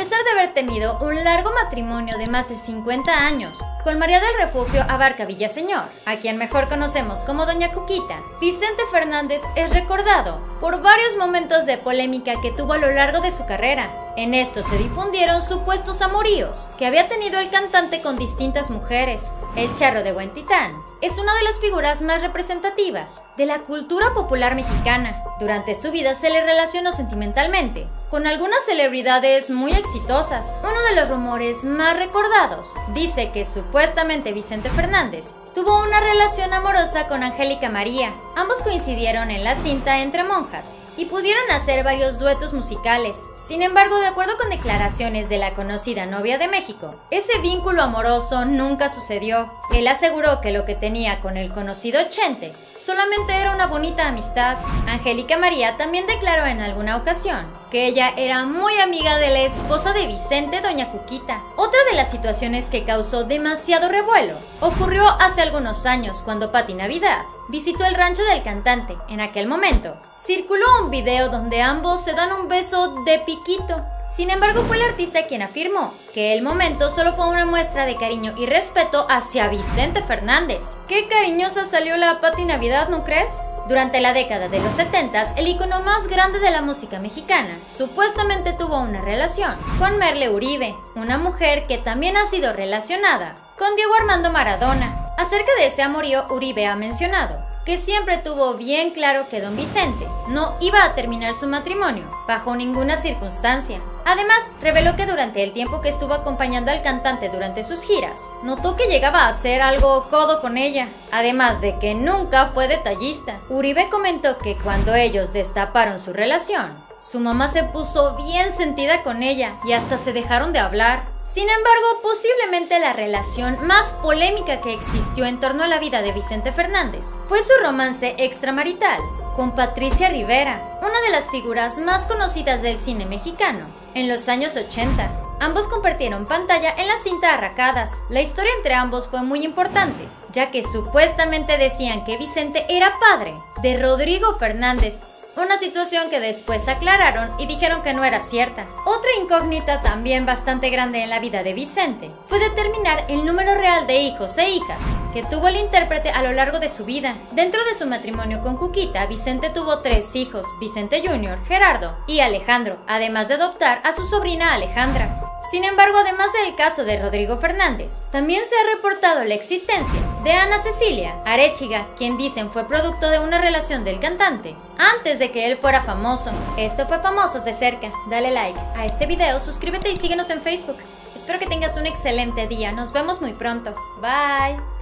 pesar de haber tenido un largo matrimonio de más de 50 años, con María del Refugio Abarca Villaseñor, a quien mejor conocemos como Doña Cuquita, Vicente Fernández es recordado por varios momentos de polémica que tuvo a lo largo de su carrera. En esto se difundieron supuestos amoríos que había tenido el cantante con distintas mujeres. El charro de Huentitán es una de las figuras más representativas de la cultura popular mexicana. Durante su vida se le relacionó sentimentalmente con algunas celebridades muy exitosas. Uno de los rumores más recordados dice que supuestamente Vicente Fernández tuvo una relación amorosa con Angélica María. Ambos coincidieron en la cinta Entre Monjas y pudieron hacer varios duetos musicales. Sin embargo, de acuerdo con declaraciones de la conocida novia de México, ese vínculo amoroso nunca sucedió. Él aseguró que lo que tenía con el conocido Chente solamente era una bonita amistad. Angélica María también declaró en alguna ocasión que ella era muy amiga de la esposa de Vicente, doña Cuquita. Otra de las situaciones que causó demasiado revuelo ocurrió hace algunos años cuando Patti Navidad visitó el rancho del cantante. En aquel momento, circuló un video donde ambos se dan un beso de piquito. Sin embargo, fue el artista quien afirmó que el momento solo fue una muestra de cariño y respeto hacia Vicente Fernández. Qué cariñosa salió la Patti Navidad, ¿no crees? Durante la década de los 70, el icono más grande de la música mexicana supuestamente tuvo una relación con Merle Uribe, una mujer que también ha sido relacionada con Diego Armando Maradona. Acerca de ese amorío, Uribe ha mencionado que siempre tuvo bien claro que don Vicente no iba a terminar su matrimonio bajo ninguna circunstancia. Además, reveló que durante el tiempo que estuvo acompañando al cantante durante sus giras, notó que llegaba a hacer algo codo con ella, además de que nunca fue detallista. Uribe comentó que cuando ellos destaparon su relación, su mamá se puso bien sentida con ella y hasta se dejaron de hablar. Sin embargo, posiblemente la relación más polémica que existió en torno a la vida de Vicente Fernández fue su romance extramarital con Patricia Rivera, una de las figuras más conocidas del cine mexicano. En los años 80, ambos compartieron pantalla en la cinta Arracadas. La historia entre ambos fue muy importante, ya que supuestamente decían que Vicente era padre de Rodrigo Fernández, una situación que después aclararon y dijeron que no era cierta. Otra incógnita también bastante grande en la vida de Vicente fue determinar el número real de hijos e hijas que tuvo el intérprete a lo largo de su vida. Dentro de su matrimonio con Cuquita, Vicente tuvo tres hijos, Vicente Jr., Gerardo y Alejandro, además de adoptar a su sobrina Alejandra. Sin embargo, además del caso de Rodrigo Fernández, también se ha reportado la existencia de Ana Cecilia Arechiga, quien dicen fue producto de una relación del cantante antes de que él fuera famoso. Esto fue Famosos de cerca. Dale like a este video, suscríbete y síguenos en Facebook. Espero que tengas un excelente día. Nos vemos muy pronto. Bye.